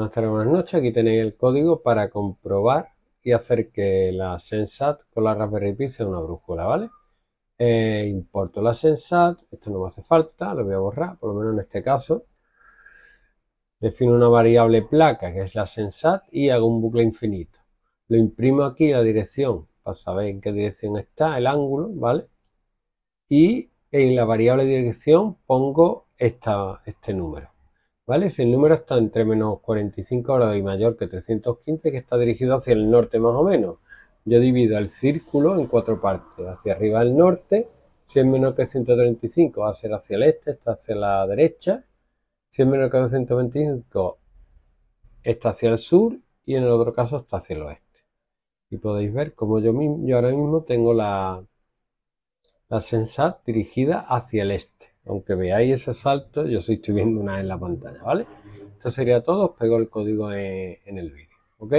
Buenas tardes, buenas noches. Aquí tenéis el código para comprobar y hacer que la Sensat con la Raspberry Pi sea una brújula, ¿vale? Eh, importo la Sensat, esto no me hace falta, lo voy a borrar, por lo menos en este caso. Defino una variable placa que es la Sensat y hago un bucle infinito. Lo imprimo aquí la dirección para saber en qué dirección está el ángulo, ¿vale? Y en la variable dirección pongo este número. ¿Vale? Si el número está entre menos 45 grados y mayor que 315, que está dirigido hacia el norte más o menos. Yo divido el círculo en cuatro partes. Hacia arriba el norte, si es menor que 135 va a ser hacia el este, está hacia la derecha. Si es menor que 225 está hacia el sur y en el otro caso está hacia el oeste. Y podéis ver como yo, yo ahora mismo tengo la, la Sensat dirigida hacia el este. Aunque veáis ese salto, yo estoy viendo una en la pantalla, ¿vale? Esto sería todo, os pego el código en, en el vídeo, ¿ok?